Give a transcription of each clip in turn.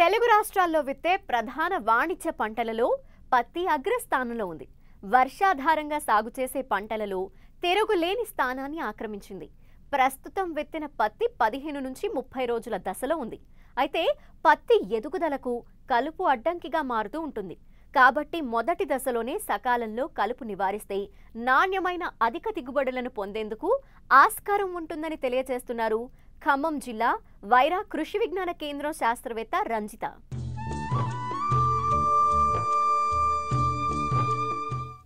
తెలుగు రాష్ట్రాల్లో విత్తే ప్రధాన వాణిజ్య పంటలలో పత్తి అగ్రస్థానంలో ఉంది. వర్షాధారంగా సాగు చేసే పంటలలో తిరుగులేని స్థానాన్ని ఆక్రమించింది. ప్రస్తుతం విత్తిన పత్తి పదిహేను నుంచి ముప్పై రోజుల దశలో ఉంది. అయితే పత్తి ఎదుగుదలకు కలుపు అడ్డంకిగా మారుతూ ఉంటుంది. కాబట్టి మొదటి దశలోనే సకాలంలో కలుపు నివారిస్తే నాణ్యమైన అధిక దిగుబడులను పొందేందుకు ఆస్కారం ఉంటుందని తెలియజేస్తున్నారు ఖమ్మం జిల్లా వైరా కృషి విజ్ఞాన కేంద్రం శాస్త్రవేత్త రంజిత.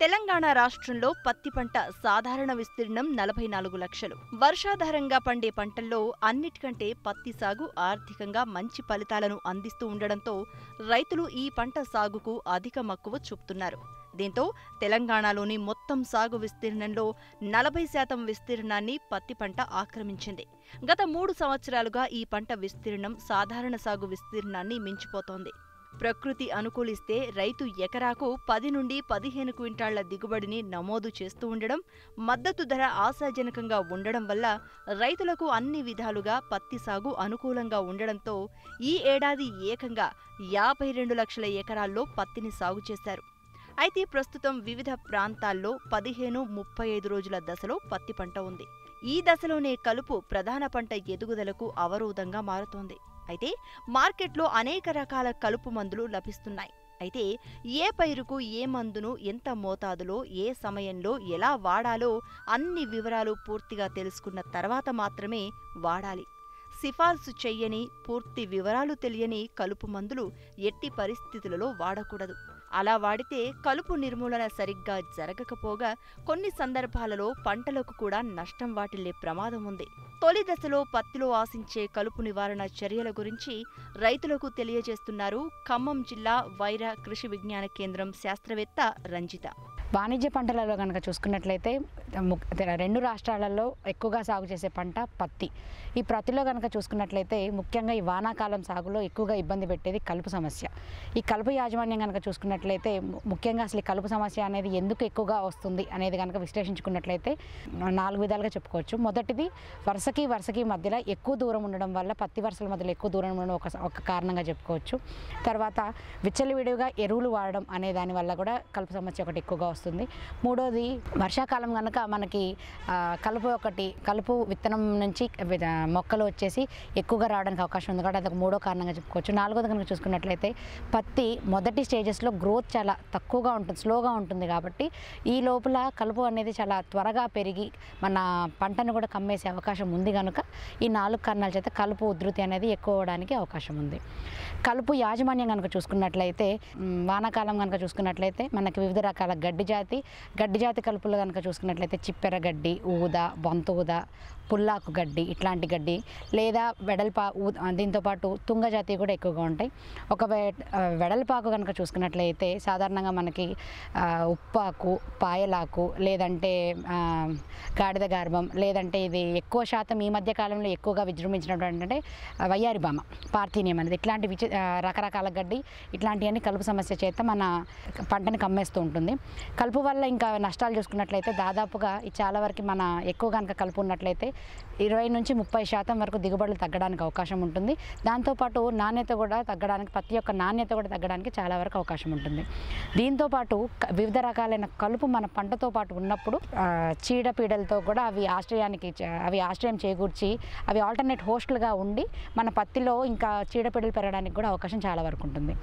తెలంగాణ రాష్ట్రంలో పత్తి పంట సాధారణ విస్తీర్ణం నలభై నాలుగు లక్షలు. వర్షాధారంగా పండే పంటల్లో అన్నిటికంటే పత్తి సాగు ఆర్థికంగా మంచి ఫలితాలను అందిస్తూ ఉండడంతో రైతులు ఈ పంట సాగుకు అధిక మక్కువ చూపుతున్నారు. దీంతో తెలంగాణలోని మొత్తం సాగు విస్తీర్ణంలో నలభై శాతం విస్తీర్ణాన్ని పత్తి పంట ఆక్రమించింది. గత మూడు సంవత్సరాలుగా ఈ పంట విస్తీర్ణం సాధారణ సాగు విస్తీర్ణాన్ని మించిపోతోంది. ప్రకృతి అనుకూలిస్తే రైతు ఎకరాకు పది నుండి పదిహేను క్వింటాళ్ళ దిగుబడిని నమోదు చేస్తూ ఉండడం మద్దతు ధర ఆశాజనకంగా ఉండడం వల్ల రైతులకు అన్ని విధాలుగా పత్తి సాగు అనుకూలంగా ఉండడంతో ఈ ఏడాది ఏకంగా యాభై రెండు లక్షల ఎకరాల్లో పత్తిని సాగు చేశారు. అయితే ప్రస్తుతం వివిధ ప్రాంతాల్లో పదిహేను ముప్పై ఐదు రోజుల దశలో పత్తి పంట ఉంది. ఈ దశలోనే కలుపు ప్రధాన పంట ఎదుగుదలకు అవరోధంగా మారుతోంది. అయితే మార్కెట్లో అనేక రకాల కలుపు మందులు లభిస్తున్నాయి. అయితే ఏ పైరుకు ఏ మందును ఎంత మోతాదులో ఏ సమయంలో ఎలా వాడాలో అన్ని వివరాలు పూర్తిగా తెలుసుకున్న తర్వాత మాత్రమే వాడాలి. సిఫార్సు చెయ్యని పూర్తి వివరాలు తెలియని కలుపు మందులు ఎట్టి పరిస్థితులలో వాడకూడదు. అలా వాడితే కలుపు నిర్మూలన సరిగ్గా జరగకపోగా కొన్ని సందర్భాలలో పంటలకు కూడా నష్టం వాటిల్లే ప్రమాదం ఉంది. తొలి దశలో పత్తిలో ఆశించే కలుపు నివారణ చర్యల గురించి రైతులకు తెలియజేస్తున్నారు ఖమ్మం జిల్లా వైరా కృషి విజ్ఞాన కేంద్రం శాస్త్రవేత్త రంజిత. వాణిజ్య పంటలలో కనుక చూసుకున్నట్లయితే రెండు రాష్ట్రాలలో ఎక్కువగా సాగు చేసే పంట పత్తి. ఈ పత్తిలో కనుక చూసుకున్నట్లయితే ముఖ్యంగా ఈ వానాకాలం సాగులో ఎక్కువగా ఇబ్బంది పెట్టేది కలుపు సమస్య. ఈ కలుపు యాజమాన్యం కనుక చూసుకున్నట్లయితే ముఖ్యంగా అసలు ఈ కలుపు సమస్య అనేది ఎందుకు ఎక్కువగా వస్తుంది అనేది కనుక విశ్లేషించుకున్నట్లయితే నాలుగు విధాలుగా చెప్పుకోవచ్చు. మొదటిది వరుసకి వరుసకి మధ్యలో ఎక్కువ దూరం ఉండడం వల్ల పత్తి వరుసల మధ్యలో ఎక్కువ దూరం ఉండడం ఒక ఒక కారణంగా చెప్పుకోవచ్చు. తర్వాత విచ్చలవిడిగా ఎరువులు వాడడం అనే దాని వల్ల కూడా కలుపు సమస్య ఒకటి ఎక్కువగా వస్తుంది. మూడోది వర్షాకాలం కనుక మనకి కలుపు ఒకటి కలుపు విత్తనం నుంచి వి- మొక్కలు వచ్చేసి ఎక్కువగా రావడానికి అవకాశం ఉంది. కాబట్టి అదొక మూడో కారణంగా చెప్పుకోవచ్చు. నాలుగోది కనుక చూసుకున్నట్లయితే పత్తి మొదటి స్టేజెస్లో గ్రోత్ చాలా తక్కువగా ఉంటుంది స్లోగా ఉంటుంది కాబట్టి ఈ లోపల కలుపు అనేది చాలా త్వరగా పెరిగి మన పంటను కూడా కమ్మేసే అవకాశం ఉంది కనుక ఈ నాలుగు కారణాల చేత కలుపు ఉధృతి అనేది ఎక్కువ అవడానికి అవకాశం ఉంది. కలుపు యాజమాన్యం కనుక చూసుకున్నట్లయితే వానాకాలం కనుక చూసుకున్నట్లయితే మనకి వివిధ రకాల గడ్డి జాతి గడ్డి జాతి కలుపులు కనుక చూసుకున్నట్లయితే చిప్పెర గడ్డి ఊద బొంత ఊద పుల్లాకు గడ్డి ఇట్లాంటి గడ్డి లేదా వెడల్పా దీంతోపాటు తుంగ జాతి కూడా ఎక్కువగా ఉంటాయి. ఒక వెడల్పాకు కనుక చూసుకున్నట్లయితే సాధారణంగా మనకి ఉప్పాకు పాయలాకు లేదంటే గాడిద గర్భం లేదంటే ఇది ఎక్కువ శాతం ఈ మధ్య కాలంలో ఎక్కువగా విజృంభించినటువంటి అంటే వయ్యారి బామ పార్థీనియం అనేది. ఇట్లాంటి విచి రకరకాల గడ్డి ఇట్లాంటివన్నీ కలుపు సమస్య చేత మన పంటని కమ్మేస్తూ ఉంటుంది. కలుపు వల్ల ఇంకా నష్టాలు చూసుకున్నట్లయితే దాదాపుగా ఇది చాలా వరకు మన ఎక్కువ కనుక కలుపు ఉన్నట్లయితే ఇరవై నుంచి ముప్పై శాతం వరకు దిగుబడులు తగ్గడానికి అవకాశం ఉంటుంది. దాంతోపాటు నాణ్యత కూడా తగ్గడానికి పత్తి యొక్క నాణ్యత కూడా తగ్గడానికి చాలా వరకు అవకాశం ఉంటుంది. దీంతోపాటు వివిధ రకాలైన కలుపు మన పంటతో పాటు ఉన్నప్పుడు చీడపీడలతో కూడా అవి ఆశ్రయానికి అవి ఆశ్రయం చేకూర్చి అవి ఆల్టర్నేట్ హోస్టులుగా ఉండి మన పత్తిలో ఇంకా చీడపీడలు పెరగడానికి కూడా అవకాశం చాలా వరకు ఉంటుంది.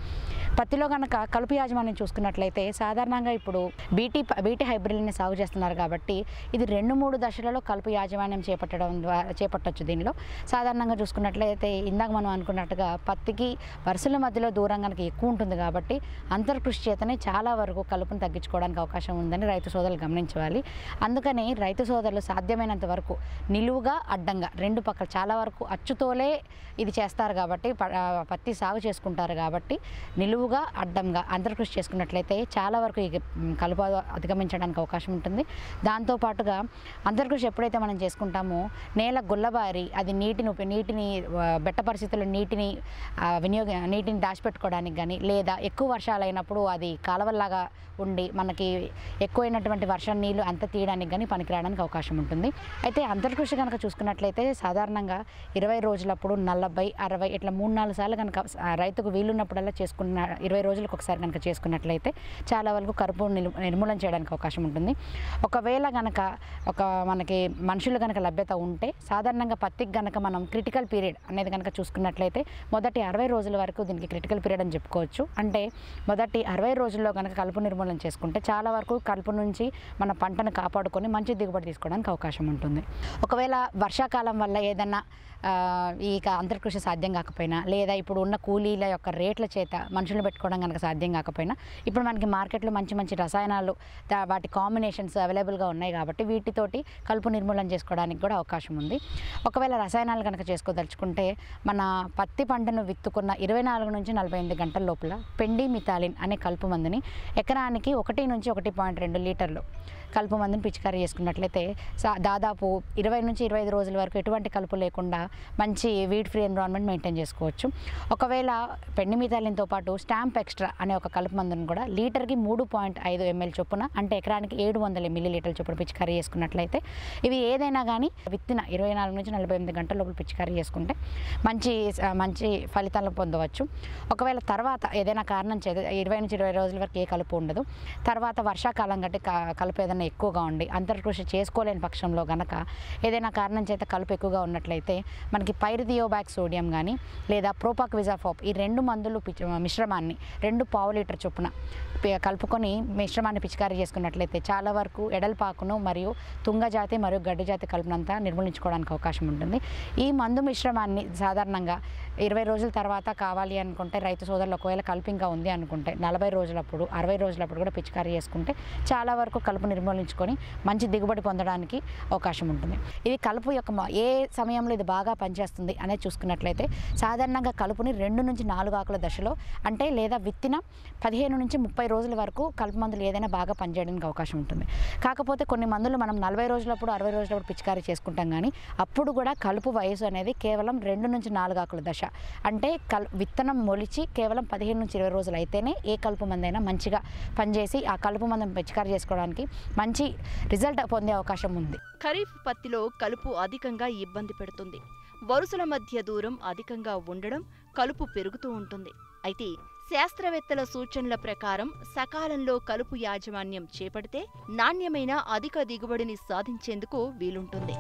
పత్తిలో కనుక కలుపు యాజమాన్యం చూసుకున్నట్లయితే సాధారణంగా ఇప్పుడు బీటీ బీటీ హైబ్రిడ్ని సాగు చేస్తున్నారు కాబట్టి ఇది రెండు మూడు దశలలో కలుపు యాజమాన్యం చేపట్టడం ద్వారా చేపట్టచ్చు దీనిలో. సాధారణంగా చూసుకున్నట్లయితే ఇందాక మనం అనుకున్నట్టుగా పత్తికి వరుసల మధ్యలో దూరం కనుక ఎక్కువ ఉంటుంది కాబట్టి అంతర్కృషి చేతనే చాలా వరకు కలుపును తగ్గించుకోవడానికి అవకాశం ఉందని రైతు సోదరులు గమనించాలి అందుకని రైతు సోదరులు సాధ్యమైనంత వరకు నిలువుగా అడ్డంగా రెండు పక్కల చాలా వరకు అచ్చుతోలే ఇది చేస్తారు కాబట్టి ప- పత్తి సాగు చేసుకుంటారు కాబట్టి నిలువుగా అడ్డంగా అంతర్కృషి చేసుకున్నట్లయితే చాలా వరకు ఈ కలుపు కలుపు అధిగమించడానికి అవకాశం ఉంటుంది. దాంతోపాటుగా అంతర్కృషి ఎప్పుడైతే మనం చేసుకుంటామో నేల గుల్లబారి అది నీటిని నీటిని బెట్ట పరిస్థితుల్లో నీటిని వినియోగ నీటిని దాచిపెట్టుకోవడానికి కానీ లేదా ఎక్కువ వర్షాలు అయినప్పుడు అది కాలవల్లాగా ఉండి మనకి ఎక్కువైనటువంటి వర్షం నీళ్ళు అంత తీయడానికి కానీ పనికిరావడానికి అవకాశం ఉంటుంది. అయితే అంతర్కృషి కనుక చూసుకున్నట్లయితే సాధారణంగా ఇరవై రోజులప్పుడు నలభై అరవై ఇట్లా మూడు నాలుగు సార్లు కనుక రైతుకు వీలున్నప్పుడల్లా చేసుకున్న ఇరవై రోజులకు ఒకసారి కనుక చేసుకున్నట్లయితే చాలా వరకు కరుపు నిర్మూలన చేయడానికి అవకాశం ఉంటుంది. ఒకవేళ కనుక ఒక మనకి మనుషులు కనుక లభ్యత ఉంటే సాధారణంగా పత్తికి కనుక మనం క్రిటికల్ పీరియడ్ అనేది కనుక చూసుకున్నట్లయితే మొదటి అరవై రోజుల వరకు దీనికి క్రిటికల్ పీరియడ్ అని చెప్పుకోవచ్చు. అంటే మొదటి అరవై రోజుల్లో కనుక కలుపు నిర్మూలన చేసుకుంటే చాలా వరకు కలుపు నుంచి మన పంటను కాపాడుకొని మంచి దిగుబడి తీసుకోవడానికి అవకాశం ఉంటుంది. ఒకవేళ వర్షాకాలం వల్ల ఏదన్నా ఈ క- అంతర్కృషి సాధ్యం కాకపోయినా లేదా ఇప్పుడు ఉన్న కూలీల యొక్క రేట్ల చేత మనుషులు పెట్టుకోవడం కనుక సాధ్యం కాకపోయినా ఇప్పుడు మనకి మార్కెట్లో మంచి మంచి రసాయనాలు వాటి కాంబినేషన్స్ అవైలబుల్గా ఉన్నాయి కాబట్టి వీటితోటి కలుపు నిర్మూలన చేసుకోవడానికి కూడా అవకాశం ఉంది. ఒకవేళ రసాయనాలు కనుక చేసుకోదలుచుకుంటే మన పత్తి పంటను విత్తుకున్న ఇరవై నాలుగు నుంచి నలభై ఎనిమిది గంటల లోపల పెండి మిథాలిన్ అనే కలుపు మందుని ఎకరానికి ఒకటి నుంచి ఒకటి పాయింట్ రెండు లీటర్లు కలుపు మందుని పిచికారీ చేసుకున్నట్లయితే సా- దాదాపు ఇరవై నుంచి ఇరవై ఐదు రోజుల వరకు ఎటువంటి కలుపు లేకుండా మంచి వీడ్ ఫ్రీ ఎన్విరాన్మెంట్ మెయింటైన్ చేసుకోవచ్చు. ఒకవేళ పెండి మిథాలిన్తో పాటు స్టాంప్ ఎక్స్ట్రా అనే ఒక కలుపు మందును కూడా లీటర్కి మూడు పాయింట్ ఐదు ఎంఎల్ చొప్పున అంటే ఎకరానికి ఏడు వందల మిల్లీ లీటర్ల చొప్పున పిచికారీ చేసుకున్నట్లయితే ఇవి ఏదైనా కానీ విత్తిన ఇరవై నాలుగు నుంచి నలభై ఎనిమిది గంటల లోపల పిచికారీ చేసుకుంటే మంచి మంచి ఫలితాలు పొందవచ్చు. ఒకవేళ తర్వాత ఏదైనా కారణం చేత ఇరవై నుంచి ఇరవై రోజుల వరకు ఏ కలుపు ఉండదు. తర్వాత వర్షాకాలం గట్టి క- కలుపు ఏదైనా ఎక్కువగా ఉండి అంతర్కృషి చేసుకోలేని పక్షంలో గనక ఏదైనా కారణం చేత కలుపు ఎక్కువగా ఉన్నట్లయితే మనకి పైరిథియోబ్యాక్ సోడియం కానీ లేదా ప్రోపాక్ విజాఫాప్ ఈ రెండు మందులు పిచ్- మిశ్రమాన్ని రెండు పావు లీటర్ చొప్పున కలుపుకొని మిశ్రమాన్ని పిచికారీ చేసుకున్నట్లయితే చాలా వరకు ఎడల్పాకును మరియు తుంగజాతి మరియు గడ్డి జాతి కలుపునంతా నిర్మూలించుకోవడానికి అవకాశం ఉంటుంది. ఈ మందు మిశ్రమాన్ని సాధారణంగా ఇరవై రోజుల తర్వాత కావాలి అనుకుంటే రైతు సోదరులు ఒకవేళ కలుపు ఇంకా ఉంది అనుకుంటే నలభై రోజులప్పుడు అరవై రోజులప్పుడు కూడా పిచికారీ చేసుకుంటే చాలా వరకు కలుపు నిర్మూలించుకొని మంచి దిగుబడి పొందడానికి అవకాశం ఉంటుంది. ఇది కలుపు యొక్క ఏ సమయంలో ఇది బాగా పనిచేస్తుంది అనేది చూసుకున్నట్లయితే సాధారణంగా కలుపుని రెండు నుంచి నాలుగు ఆకుల దశలో అంటే లేదా విత్తిన పదిహేను నుంచి ముప్పై రోజుల వరకు కలుపు మందులు ఏదైనా బాగా పనిచేయడానికి అవకాశం ఉంటుంది. కాకపోతే కొన్ని మందులు మనం నలభై రోజులప్పుడు అరవై రోజులప్పుడు పిచికారీ చేసుకుంటాం కానీ అప్పుడు కూడా కలుపు వయసు అనేది కేవలం రెండు నుంచి నాలుగు ఆకుల దశ. అంటే కల్ విత్తనం మొలిచి కేవలం పదిహేను నుంచి ఇరవై రోజులు అయితేనే ఏ కలుపు మందైనా మంచిగా పనిచేసి ఆ కలుపు మందును పిచికారు చేసుకోవడానికి మంచి రిజల్ట్ పొందే అవకాశం ఉంది. ఖరీఫ్ పత్తిలో కలుపు అధికంగా ఇబ్బంది పెడుతుంది. వరుసల మధ్య దూరం అధికంగా ఉండడం కలుపు పెరుగుతూ ఉంటుంది. అయితే శాస్త్రవేత్తల సూచనల ప్రకారం సకాలంలో కలుపు యాజమాన్యం చేపడితే నాణ్యమైన అధిక దిగుబడిని సాధించేందుకు వీలుంటుంది.